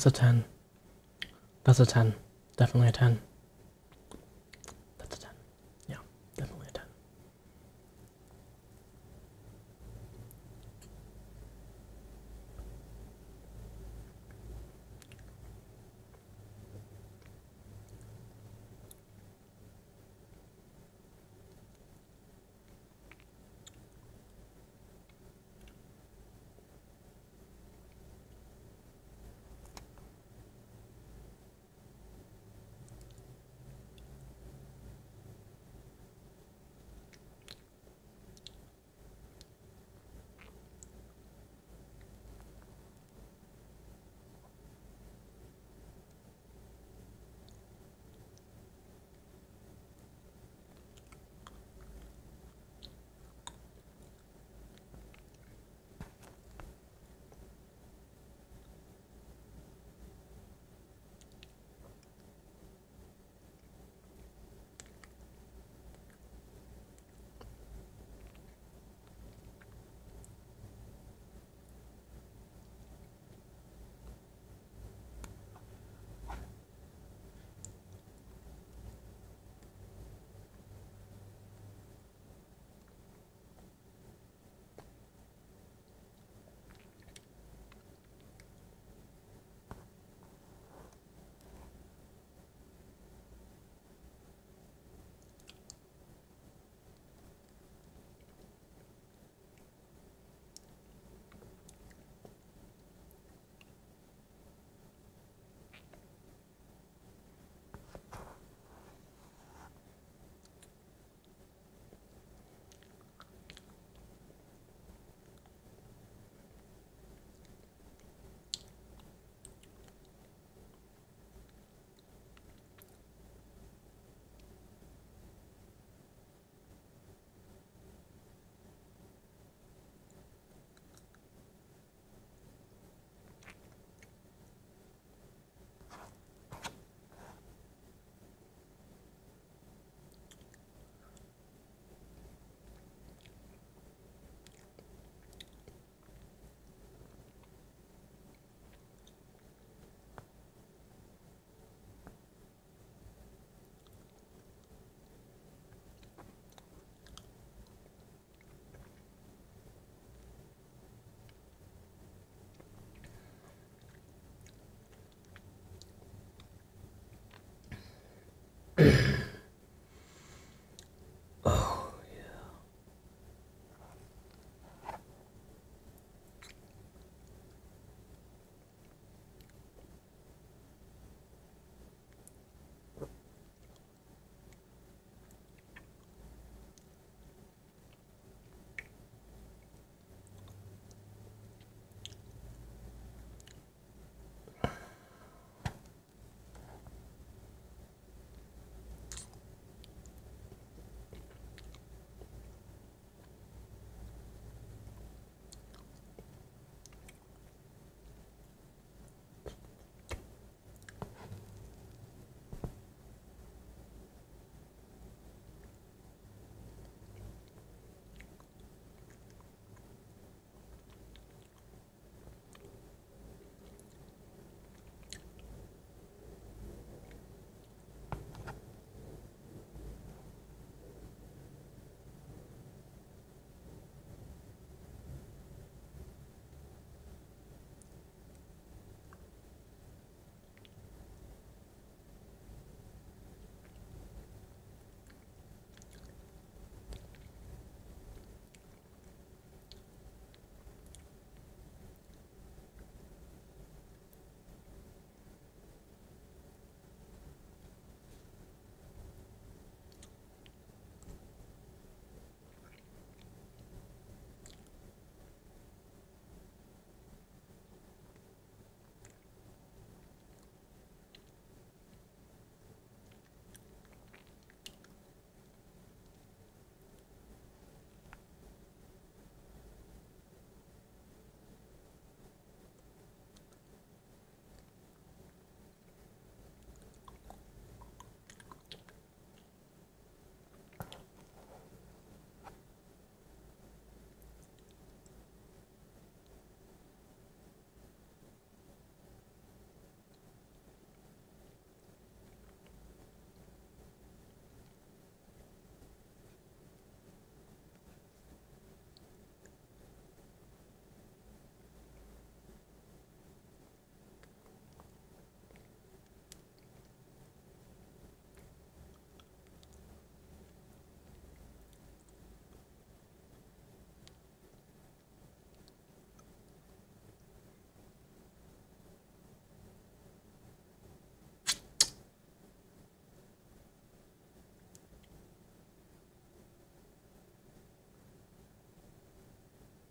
That's a 10. That's a 10. Definitely a 10.